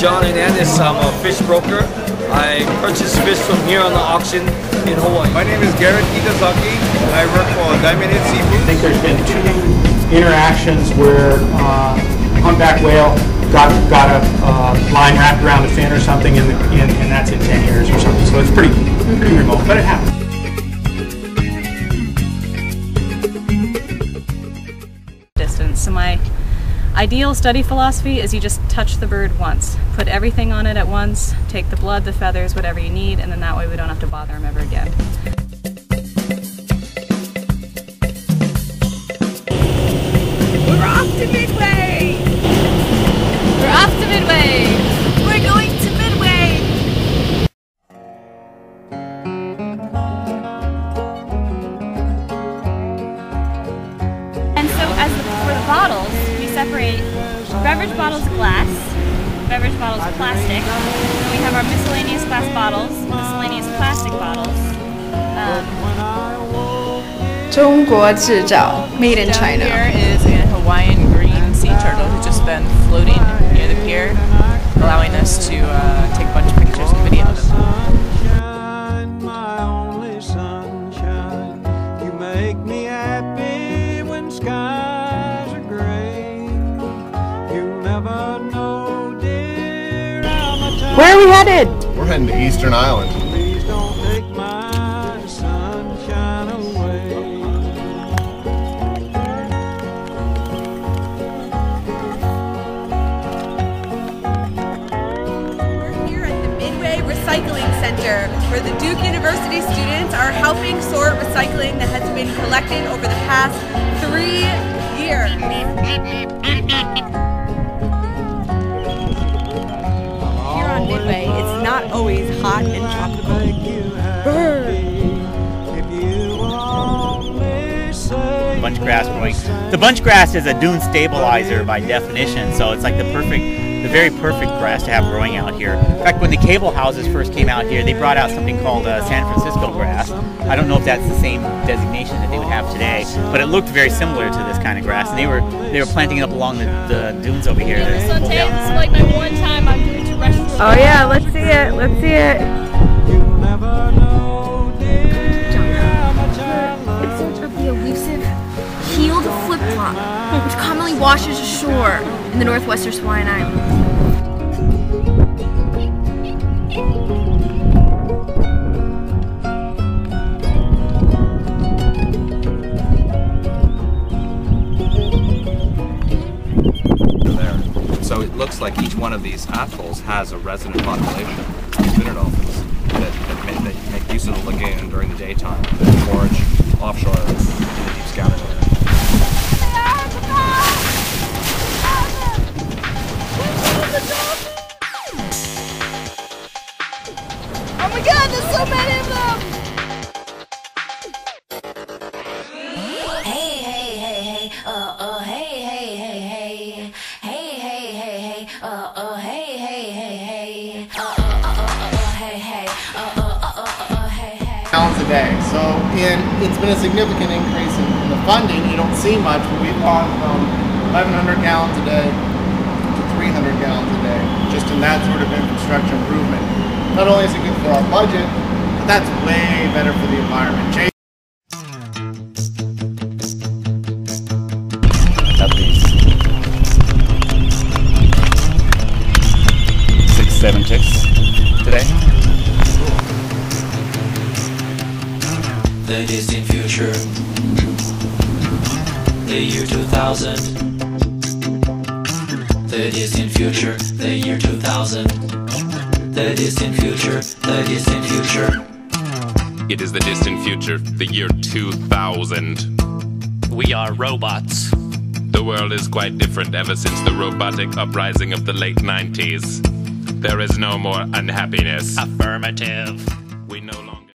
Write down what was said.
John Hernandez. I'm a fish broker. I purchase fish from here on the auction in Hawaii. My name is Garrett Kitazaki. I work for Diamond Head Seafood. I think there's been two interactions where uh, humpback whale got got a uh, line wrapped around a fin or something, and, and, and that's in 10 years or something. So it's pretty pretty remote, but it happens. distance. So my ideal study philosophy is you just touch the bird once. Put everything on it at once, take the blood, the feathers, whatever you need, and then that way we don't have to bother them ever again. We're off to Midway! We're off to Midway! We're going to Midway! And so as for the bottles, separate beverage bottles glass, beverage bottles plastic, and we have our miscellaneous glass bottles, miscellaneous plastic bottles. Um, 中国制造 Made in China. Here is a Hawaiian Where are we headed? We're heading to Eastern Island. Please don't take my sunshine away. We're here at the Midway Recycling Center, where the Duke University students are helping sort recycling that has been collected over the past three years. bunch grass growing. The bunch grass is a dune stabilizer by definition, so it's like the perfect, the very perfect grass to have growing out here. In fact, when the cable houses first came out here, they brought out something called uh, San Francisco grass. I don't know if that's the same designation that they would have today, but it looked very similar to this kind of grass, and they were they were planting it up along the, the dunes over here. never to hold This is like my one time I'm doing terrestrial. Oh yeah, let's see it. Let's see it. Washes ashore in the northwestern Hawaiian Islands. So it looks like each one of these atolls has a resident population uh, uh, hey, hey, hey, hey, hey, hey, hey, hey, uh, uh, hey, hey, hey, hey, uh, uh, uh, uh, uh, hey, hey, uh, uh, uh, uh, uh, hey, hey. gallons a day. So, and it's been a significant increase in, in the funding. You don't see much, but we've gone from 1,100 gallons a day to 300 gallons a day, just in that sort of infrastructure improvement. Not only is it good for our budget, but that's way better for the environment. Jay seven chicks today. The distant future, the year 2000. The distant future, the year 2000. The distant future, the distant future. It is the distant future, the year 2000. We are robots. The world is quite different ever since the robotic uprising of the late 90s. There is no more unhappiness. Affirmative.